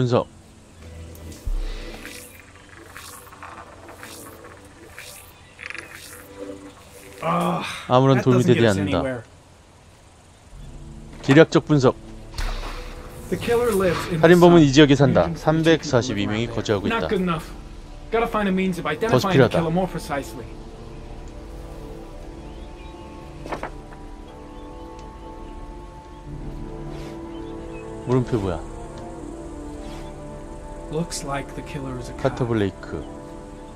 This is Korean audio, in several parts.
분석. 아무런 도움이 되지 않는다. 기략적 분석. 살인범은. 이 지역에 산다. Region 42 342명이 거주하고 있다. the 필요하다. 물음표 뭐야? Looks like the killer is a 카터 cop. 블레이크.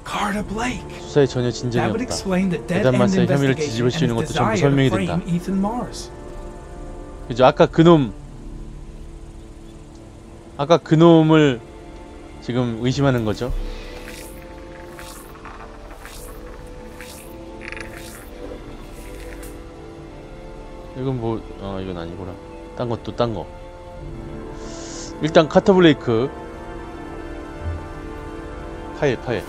Carter Blake. 수사에 전혀 진전이 That would 없다. explain the dead 대담 end 마사의 혐의를 investigation 뒤집을 수 있는 것도 전부 desire 설명이 to 된다. frame Ethan Mars. 그죠? 아까 그놈 아까 그놈을 지금 의심하는 거죠. 이건 뭐, 어, 이건 아니구나. 딴 것도 딴 거. 일단 카터 블레이크. 파일, 파일.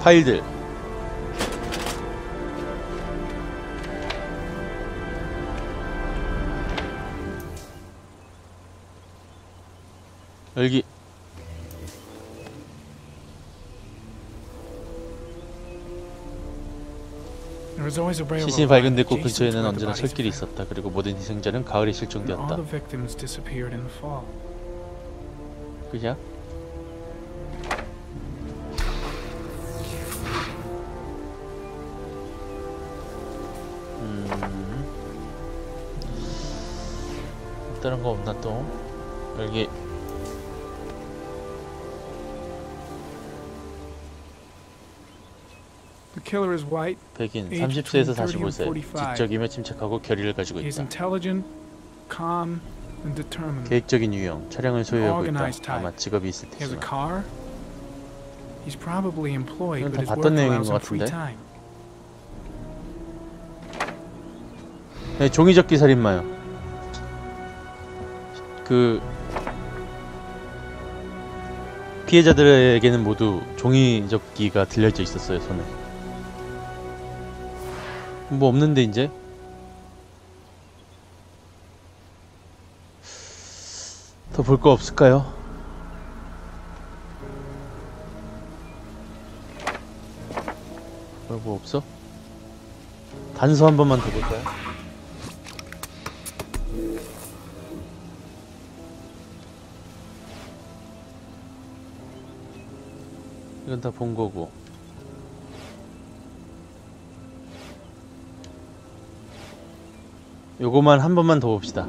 파일들. 여기 railroad 시신이 발견됐고 근처에는 언제나 철길이. 있었다. 그리고 모든 희생자는 가을에 실종되었다. 그냥 다른 거 없나 또? 여기 The killer is white. 백인 Age 30세에서 between 30 45세 and 45. 지적이며 침착하고 결의를 가지고 있다. intelligent, calm, and determined. 계획적인 유형, 차량을 소유하고 있다. 아마 직업이 있을 He has a 테지만 이건 다 봤던 내용인 것 같은데? 네, 종이접기 살인마요. 그 피해자들에게는 모두 종이 접기가 들려져 있었어요 손에. 뭐 없는데 이제 더 볼 거 없을까요? 뭐, 뭐 없어? 단서 한 번만 더 볼까요? 이건 다 본 거고. 요거만 한 번만 더 봅시다.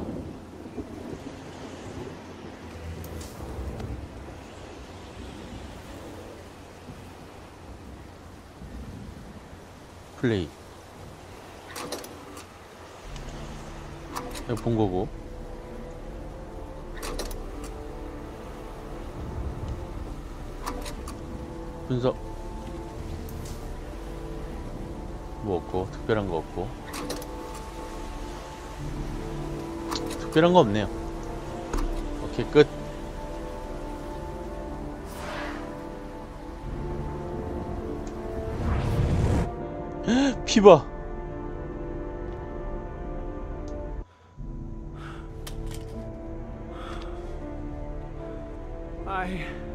플레이. 이거 본 거고. 분석. 뭐 없고 특별한 거 없고. 특별한 거 없네요. 오케이 끝. 피봐. I.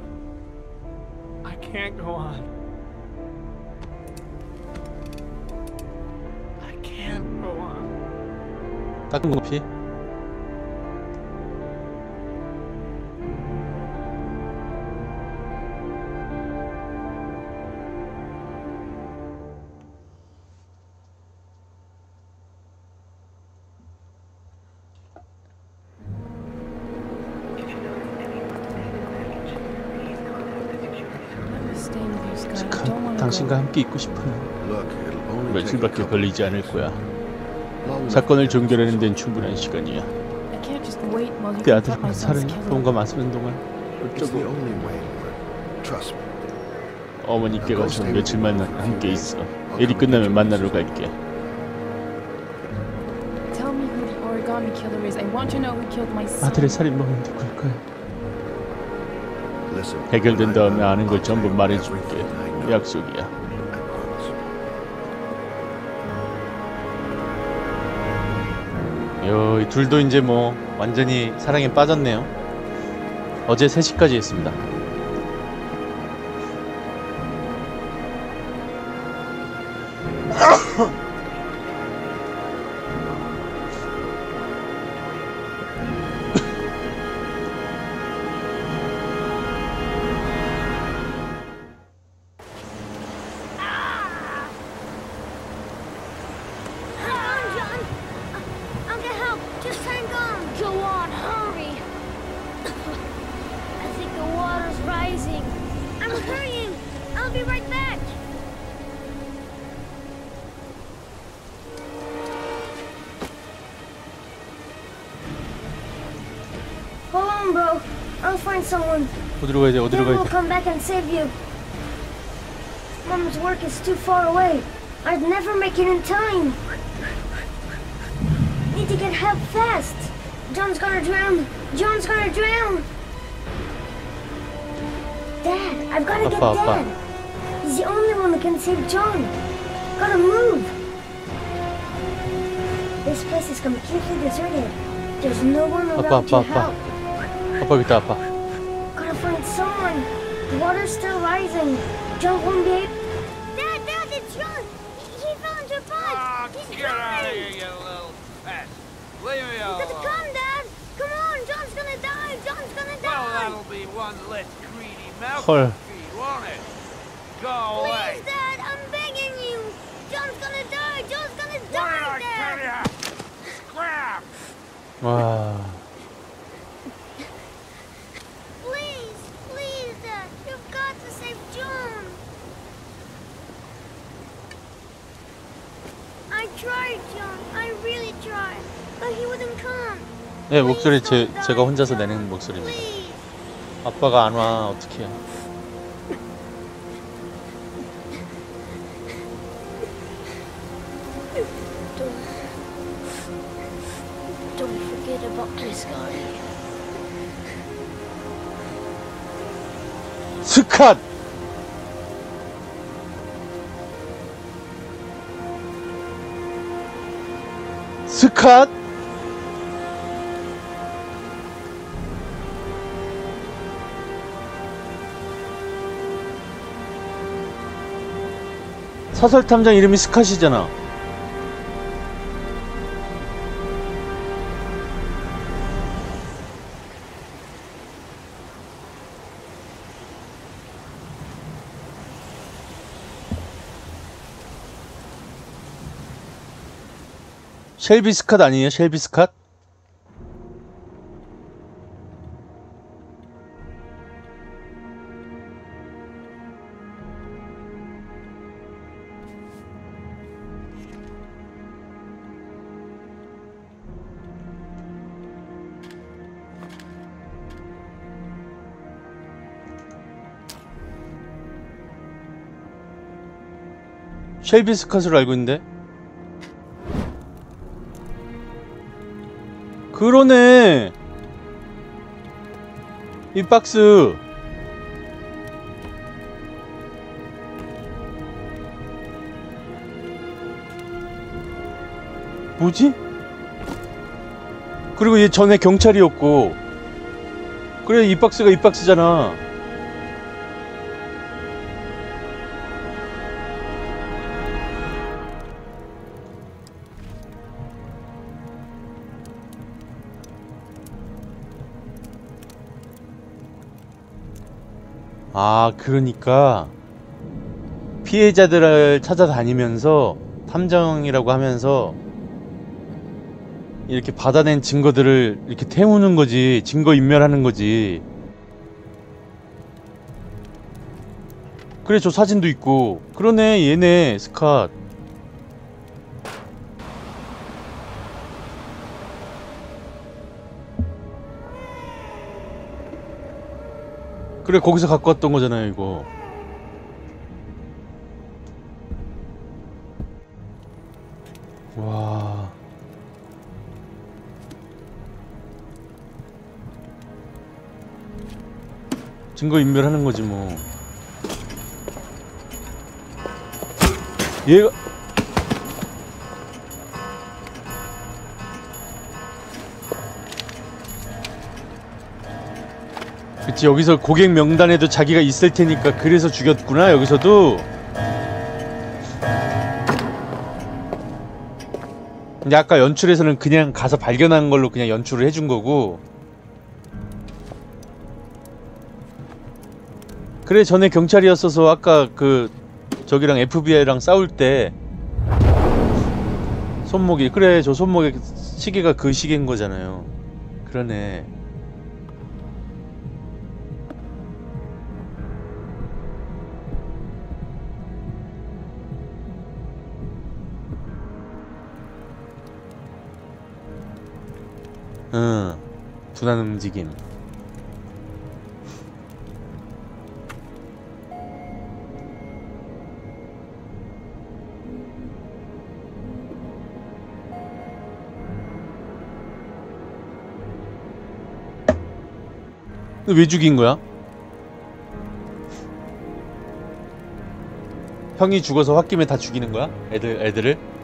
Can't go on. I can't go on. 닦은 거 피? 가, 당신과 함께 있고 싶어요. 며칠밖에 걸리지 않을 거야. 사건을 종결하는 데는 충분한 시간이야. 내 아들과 살은 돈과 마시는 동안 어쩌고 어머니께 가서 며칠만 함께 있어. 일이 끝나면 만나러 갈게. 아들의 살인범은 누굴까요? 해결된 다음에 아는 걸 전부 말해줄게. 약속이야. 요, 이 둘도 이제 뭐 완전히 사랑에 빠졌네요. 어제 3시까지 했습니다. I'll find someone. 어디로 가야 돼? 어디로 Then 가야 we'll 돼? come back and save you. Mom's work is too far away. I'd never make it in time. Need to get help fast. John's gonna drown. John's gonna drown. Dad, I've gotta get Appa, appa. Dad. He's the only one that can save John. Gotta move. This place is completely deserted. There's no one Appa, around to appa, appa. help. Opavita Appa. Gotta find someone. The water's still rising. John won't be. Dad, Dad, it's John. He, he fell into a pond. Oh, ah, He's get coming. out of here, you little pest. Leave me alone. You gotta come, Dad. Come on, John's gonna die. John's gonna die. Well, that'll be one less greedy mouth to feed, won't it? Go away. Please, Dad, I'm begging you. John's gonna die. John's gonna die, Dad. Why did I tell you? Scrap. Wow. 네, 목소리 제, 제가 혼자서 내는 목소리입니다. 아빠가 안 와, 어떡해. Don't forget about this guy. 스캇! 스캇! 사설 탐정 이름이 스캇이잖아. 쉘비 스캇 아니에요? 쉘비 스캇? 쉘비 스캇으로 알고 있는데? 그러네. 이 박스. 뭐지? 그리고 얘 전에 경찰이었고. 그래 이 박스가 이 박스잖아 아, 그러니까 피해자들을 찾아다니면서 탐정이라고 하면서 이렇게 받아낸 증거들을 이렇게 태우는 거지. 증거 인멸하는 거지. 그래, 저 사진도 있고. 그러네, 얘네, 스캇. 그래, 거기서 갖고 왔던 거잖아요, 이거. 와. 증거 인멸하는 거지 뭐. 얘가 그치 여기서 고객 명단에도 자기가 있을 테니까 그래서 죽였구나 여기서도. 근데 아까 연출에서는 그냥 가서 발견한 걸로 그냥 연출을 해준 거고. 그래 전에 경찰이었어서 아까 그 저기랑 FBI랑 싸울 때 손목이 그래 저 손목에 시계가 그 시계인 거잖아요. 그러네 응 둔한 움직임 왜 죽인 거야? 형이 죽어서 홧김에 다 죽이는 거야? 애들 애들을?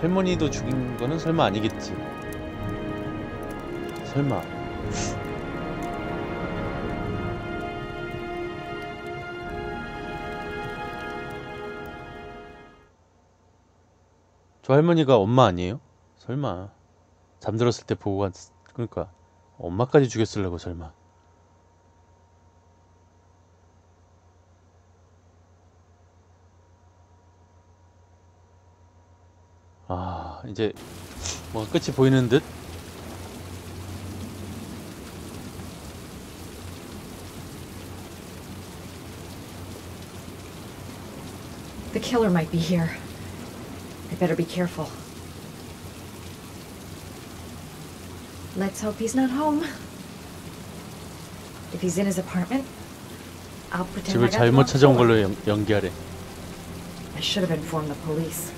할머니도 죽인 거는 설마 아니겠지. 설마. 저 할머니가 엄마 아니에요? 설마. 잠들었을 때 보고 갔, 그러니까. 엄마까지 죽였으려고 설마. 아, 이제 뭐 끝이 보이는 듯? The killer might be here. I better be careful. Let's hope he's not home. If he's in his apartment, I'll pretend I 집을 got the 잘못 wrong 찾아온 floor. 걸로 연, 연기하래. I should have informed the police.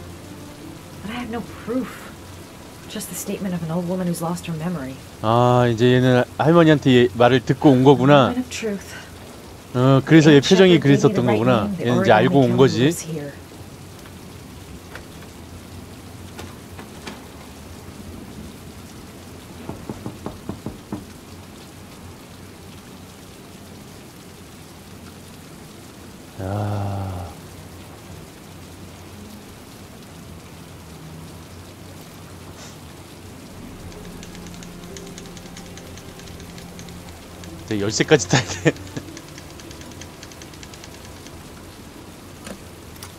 But I have no proof. Just the statement of an old woman who's lost her memory. 아, 이제 얘는 할머니한테 얘 말을 듣고 온 거구나. 어, 그래서 얘 표정이 그랬었던 거구나. 얘는 이제 알고 온 거지. 열쇠까지 타야 돼.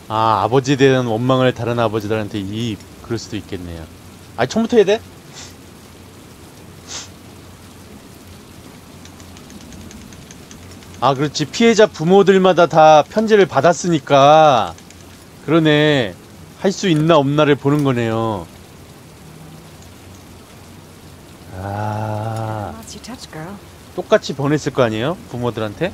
아, 아버지에 대한 원망을 다른 아버지들한테 이 그럴 수도 있겠네요. 아, 처음부터 해야 돼? 아, 그렇지. 피해자 부모들마다 다 편지를 받았으니까. 그러네. 할 수 있나 없나를 보는 거네요. 아, 똑같이 보냈을 거 아니에요? 부모들한테?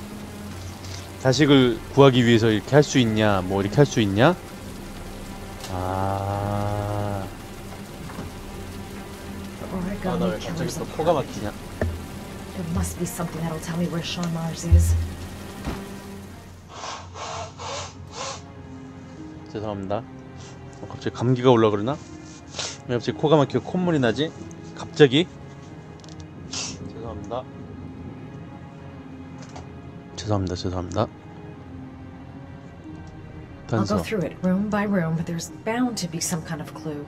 자식을 구하기 위해서 이렇게 할 수 있냐, 뭐 이렇게 할 수 있냐? 아, 아, origami 나왜 갑자기 또 코가. 막히냐? There must be something that'll tell me where Sean Mars is. 죄송합니다. 어, 갑자기 감기가 올라 그러나? 왜 갑자기 코가 막히고 콧물이 나지? 갑자기? 죄송합니다. 죄송합니다. I'll go 단서. through it room by room, but there's bound to be some kind of clue.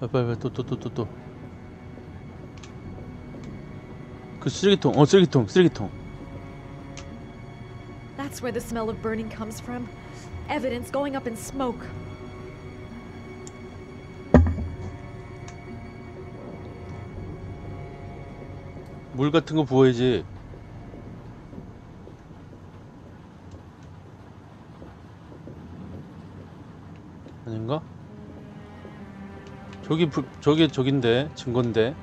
빨리 빨리 또 또 또 또 또. 그 쓰레기통. 어 쓰레기통. 쓰레기통. That's where the smell of burning comes from. Evidence going up in smoke. 물 같은 거 부어야지. 아닌가? 저기 부, 저기 저긴데 증거인데.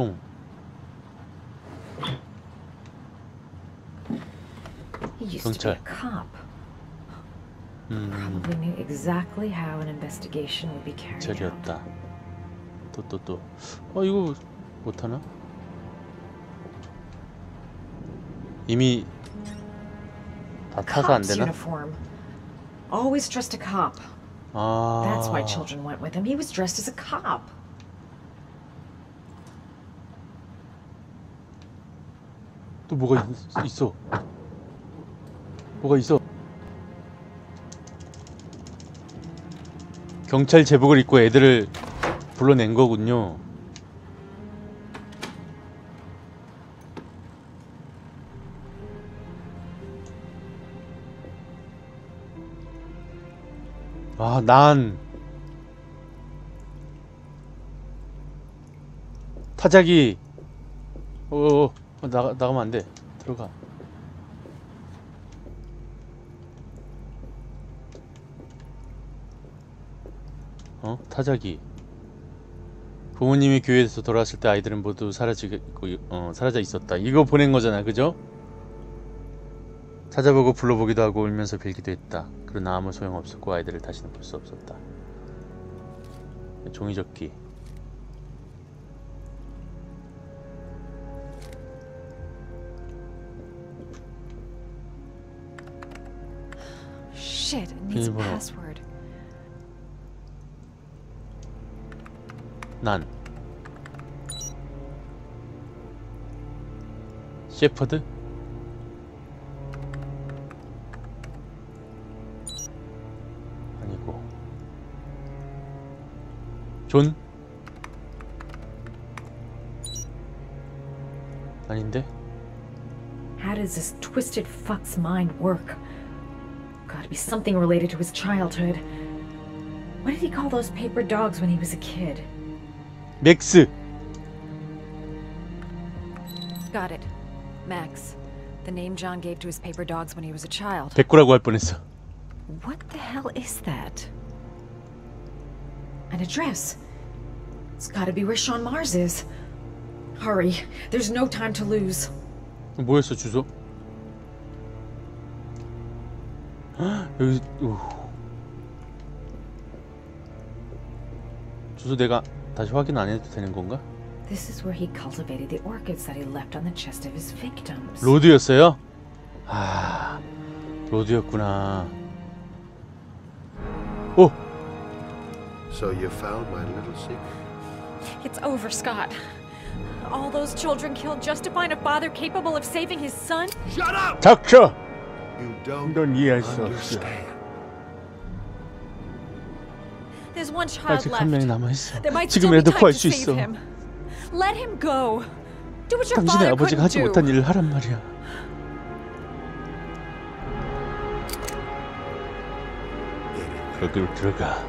총. He used to be a 경찰. cop. 음, Probably knew exactly how an investigation would be carried out. 절이었다. 또 또 또. 어 이거 못하나? 이미 다 타서 안 Cop's 되나? uniform. Always dressed a cop. 아. That's why children went with him. He was dressed as a cop. 또 뭐가 있, 있어? 뭐가 있어? 경찰 제복을 입고 애들을 불러낸 거군요. 아, 난 타자기 어, 어, 어 나가 나가면 안 돼. 들어가. 어? 타자기. 부모님이 교회에서 돌아왔을 때 아이들은 모두 사라지고 어, 사라져 있었다. 이거 보낸 거잖아, 그죠? 찾아보고 불러보기도 하고 울면서 빌기도 했다. 그러나 아무 소용 없었고 아이들을 다시는 볼 수 없었다. 종이접기. Shit, it needs a password. 난 셰퍼드? 아니고 존? 아닌데? How does this twisted fuck's mind work? Gotta be something related to his childhood. What did he call those paper dogs when he was a kid? 맥스! Got it. Max. The name John gave to his paper dogs when he was a child. 백구라고 할 뻔했어 What the hell is that? An address. It's gotta be where Sean Mars is. Hurry, there's no time to lose. 뭐였어 주소? 여기 우. 주소 내가 다시 확인 안 해도 되는 건가? This is where he cultivated the orchids that he left on the chest of his victims. 로드였어요? 아 로드였구나 오! So you found my little secret? It's over, Scott. All those children killed just to find a father capable of saving his son? Shut up! 닥쳐! 넌 이해할 수 없어 understand. There's one child 아직 한 명이 left. 남아 있어 There might still be 지금이라도 time 구할 to 수 save 있어 him. Let him go. Do what your 당신의 아버지가 하지 do. 못한 일을 하란 말이야 거기로 들어가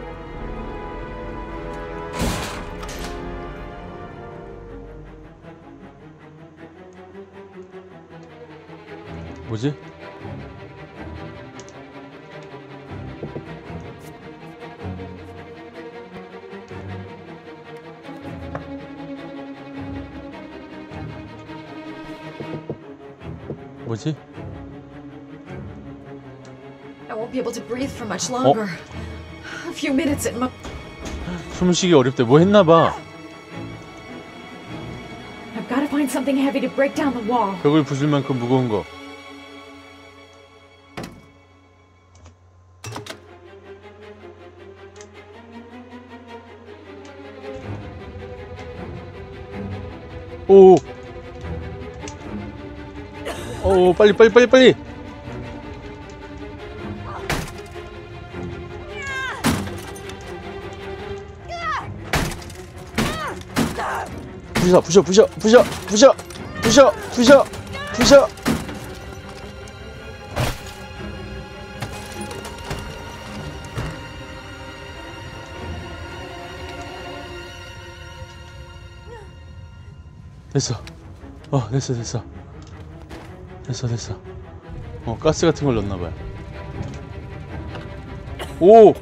뭐지? 뭐지? I won't be able to breathe for much longer. A few minutes at most. 숨쉬기 어렵대. 뭐 했나봐. I've got to find something heavy to break down the wall. 벽을 부술 만큼 무거운 거. 오. 오, 빨리 빨리 빨리 빨리. 부셔 부셔 부셔 부셔 부셔 부셔 부셔 부셔. 됐어. 어 됐어 됐어 됐어 됐어. 어 가스 같은 걸 넣었나봐요. 오!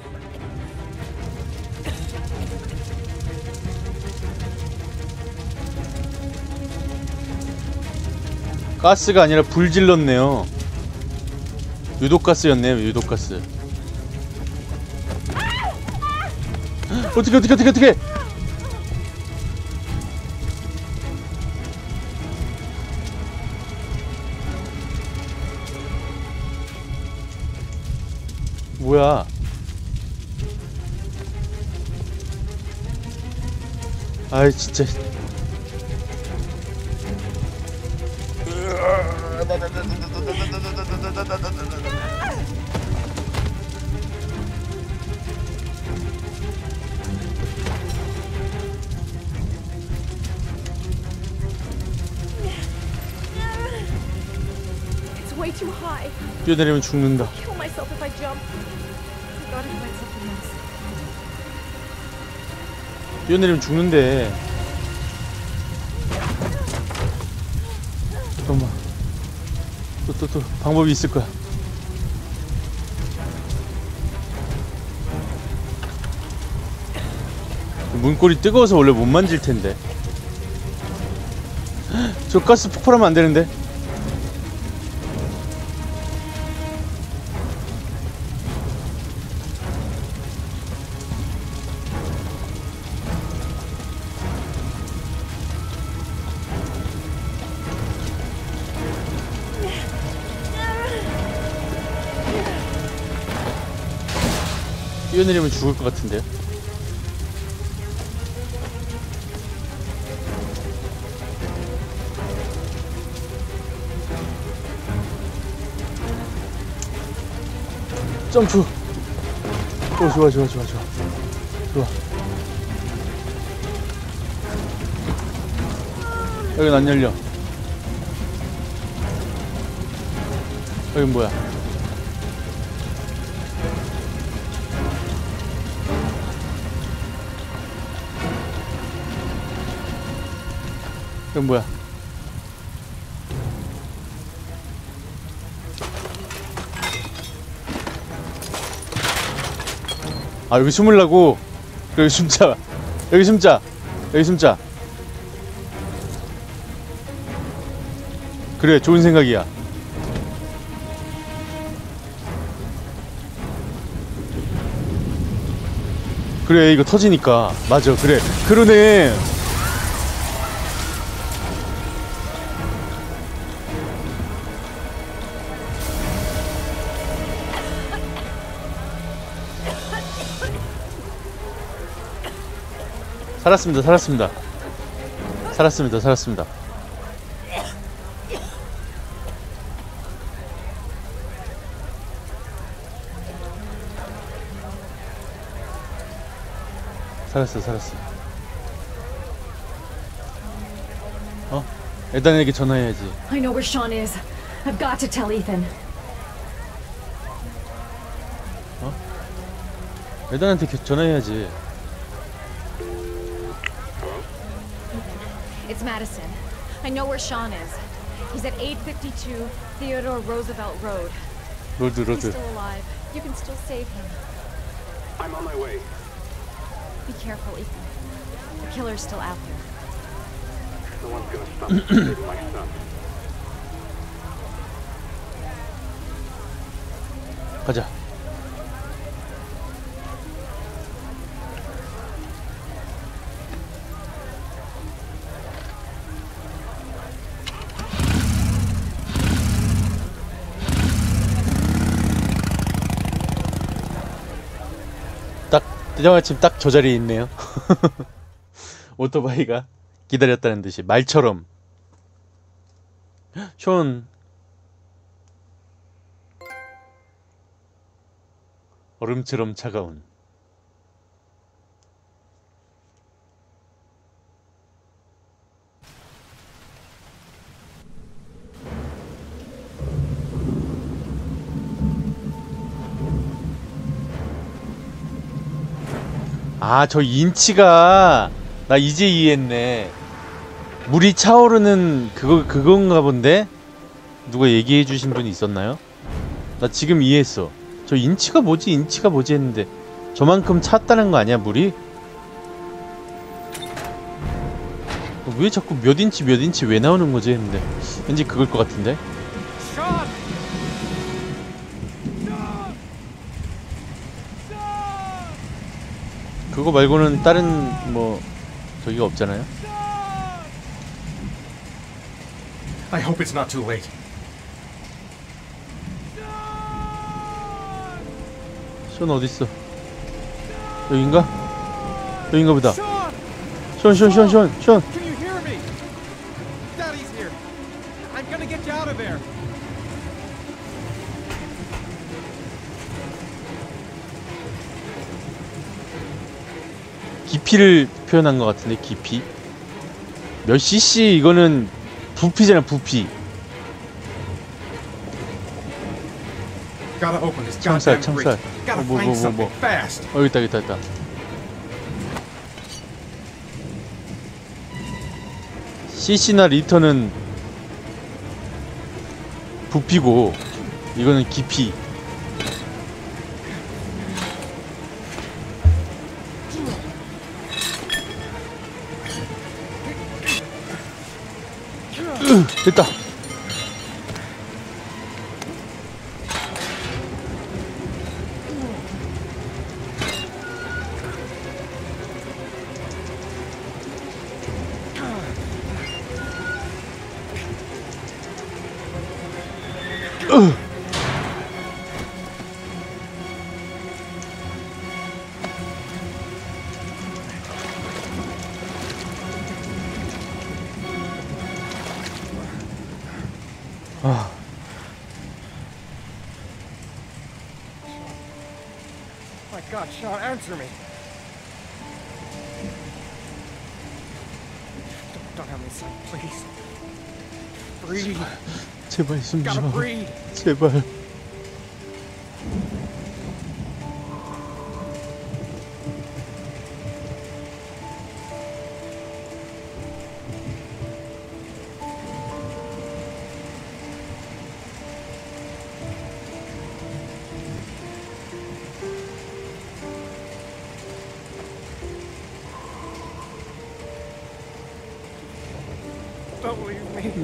가스가 아니라 불 질렀네요. 유독가스였네요 유독가스. 어떻게 어떻게 어떻게 어떻게! 아이 진짜. 뛰어내리면 죽는다. 뛰어내리면 죽는데. 잠깐만. 또, 또, 또, 방법이 있을 거야. 문골이 뜨거워서 원래 못 만질 텐데. 헉, 저 가스 폭발하면 안 되는데. 뛰어내리면 죽을 것 같은데요. 점프. 오 좋아 좋아 좋아 좋아 좋아. 여긴 안 열려. 여긴 뭐야? 이건 뭐야? 아 여기 숨으려고? 여기 숨자. 여기 숨자. 여기 숨자. 그래 좋은 생각이야. 그래 이거 터지니까. 맞아. 그래. 그러네 살았습니다 살았습니다 살았습니다 살았습니다 살았어 살았어 어? 에단에게 전화해야지 I know where Sean is. I've got to tell Ethan. 에단한테 겨- 전화해야지 It's Madison. I know where Sean is. He's at 852 Theodore Roosevelt Road. Road. He's still alive. You can still save him. I'm on my way. Be careful, Ethan. The killer's still out there. No one's gonna stop my son. 가자. 딱 때마침 딱저 자리에 있네요. 오토바이가 기다렸다는 듯이 말처럼. 션 얼음처럼 차가운 아, 저 인치가 나 이제 이해했네. 물이 차오르는 그거 그건가 본데? 누가 얘기해 주신 분이 있었나요? 나 지금 이해했어. 저 인치가 뭐지? 인치가 뭐지 했는데 저만큼 찼다는 거 아니야, 물이? 어, 왜 자꾸 몇 인치 몇 인치 왜 나오는 거지 했는데 왠지 그걸 것 같은데 그거 말고는 다른 뭐 저기가 없잖아요 I hope it's not too late. 션 어딨어 여긴가? 여긴가 보다 Sean! 션션 션 션 션 깊이를 표현한 것 같은데 깊이? 몇 cc? 이거는 부피잖아 부피. Fridge. Gotta 어, 뭐, find 뭐, 뭐, 뭐. 어 있다 있다 있다. cc나 리터는 부피고 이거는 깊이 됐다 숨 Gotta 쉬어 breathe. 제발.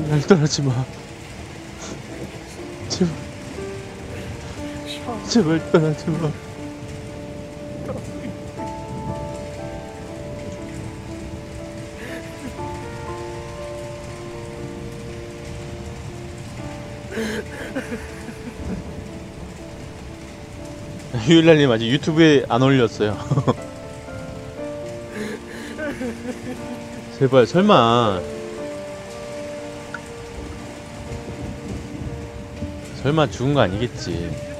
날 떠나지 마 제발 떠나지 마. 휴일날님 아직 유튜브에 안 올렸어요. 제발 설마. 설마 죽은 거 아니겠지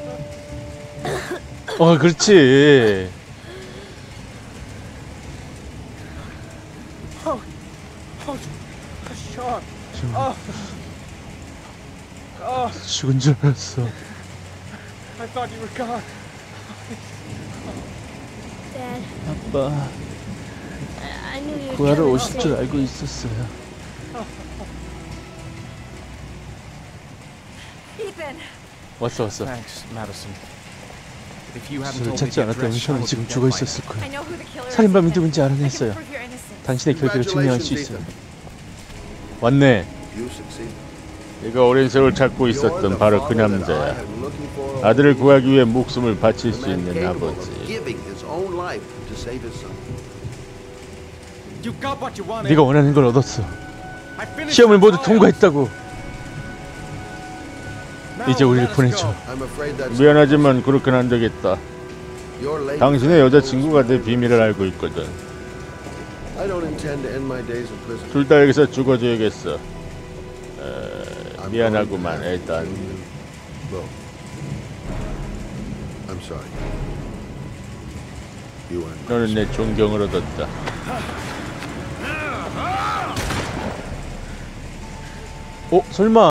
어 그렇지 oh. Oh, oh, 죽은 줄 알았어 I thought you were gone. Dad, 아빠 구하러 오실 줄 알고 있었어요 Ethan! 왔어 왔어 Thanks, Madison. 저를 찾지 않았다면 저는 지금 죽어 있었을 I 거예요 know who the killer is. 살인범이. 누군지 알아냈어요. 당신의 결계를 증명할 수 있어요 왔네. 내가 오랜 세월 찾고 있었던 the 바로 그 남자야 아들을. 구하기 위해 목숨을 바칠 수 있는 아버지. 네가 원하는 걸 얻었어 시험을 the 모두. 통과했다고 이제 우리를 보내줘 미안하지만 그렇게는 안 되겠다. 당신의 여자친구가 내 비밀을 알고 있거든. 둘 다 여기서 죽어줘야겠어 I'm 미안하구만 일단. 너는 내 존경을 얻었다 어? 설마